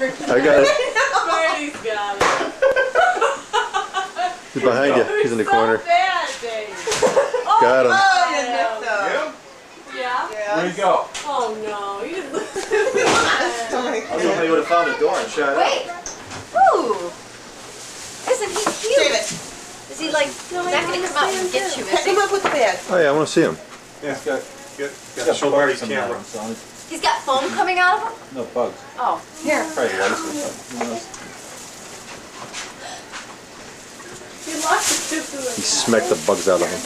I got it. Marty's got it. He's behind you. He's in the corner. So bad, Dave. Got him. Oh, you nipped them. Yeah? Where'd he go? Oh no, you didn't lose. Oh my I was hoping you would have found the door and shut Wait. Ooh. Isn't he cute? David, Is he like no, not gonna come out and get you? Is pick him up with the bag. Oh yeah, I want to see him. Yeah, it's got, show bugs camera. there, so He's got foam coming out of him. No bugs. Oh, here. Probably lice or something. Who knows? The He smacked the bugs out of him.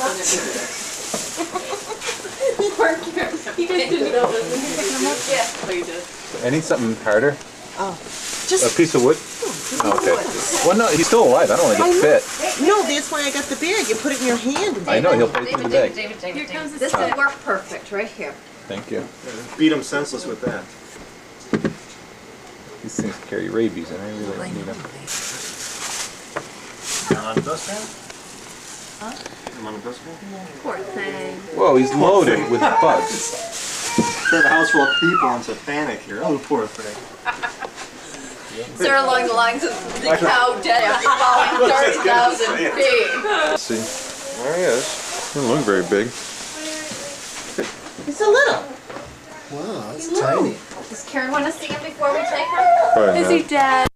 He just didn't know it. Yeah. Oh, you did. Oh, I need something harder. Oh. Just A piece of wood? Okay. Well, no, he's still alive. I don't want to get bit. no, that's why I got the bag. You put it in your hand. I know, he'll pay through the David, bag. David, David, Here David. comes the This would work perfect right here. Thank you. Beat him senseless with that. These things carry rabies, and I really don't need them. On dustpan? Huh? On the dustpan? Poor thing. Whoa, he's loaded with bugs. Turned a house full of people into panic here. Oh, poor thing. They're along the lines of the cow dead after falling 30,000 feet. Let's see. There he is. Doesn't look very big. It's a little. Wow, that's tiny. Does Karen want to see him before we take him? Probably Is not. he dead?